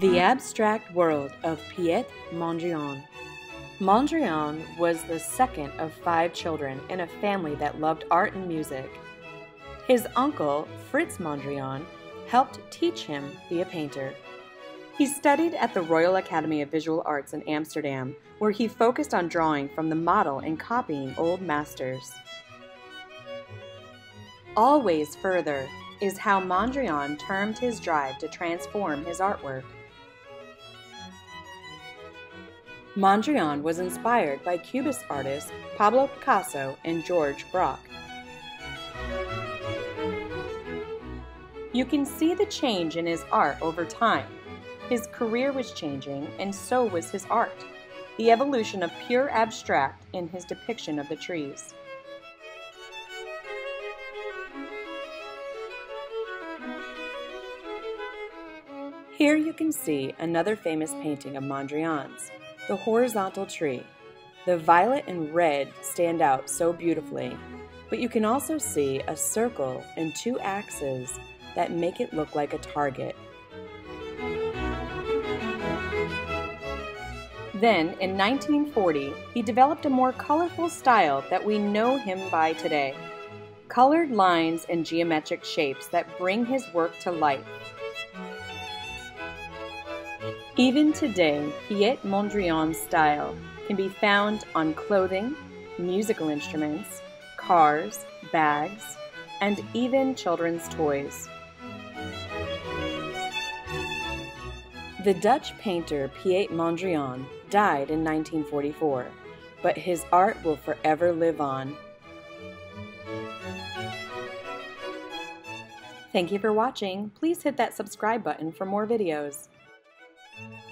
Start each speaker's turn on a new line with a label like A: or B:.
A: The Abstract World of Piet Mondrian. Mondrian was the second of five children in a family that loved art and music. His uncle, Fritz Mondrian, helped teach him to be a painter. He studied at the Royal Academy of Visual Arts in Amsterdam, where he focused on drawing from the model and copying old masters. Always further is how Mondrian termed his drive to transform his artwork. Mondrian was inspired by Cubist artists Pablo Picasso and George Braque. You can see the change in his art over time. His career was changing, and so was his art, the evolution of pure abstract in his depiction of the trees. Here you can see another famous painting of Mondrian's, the horizontal tree. The violet and red stand out so beautifully, but you can also see a circle and two axes that make it look like a target. Then, in 1940, he developed a more colorful style that we know him by today. Colored lines and geometric shapes that bring his work to life. Even today, Piet Mondrian's style can be found on clothing, musical instruments, cars, bags, and even children's toys. The Dutch painter Piet Mondrian died in 1944, but his art will forever live on. Thank you for watching. Please hit that subscribe button for more videos. Thank you.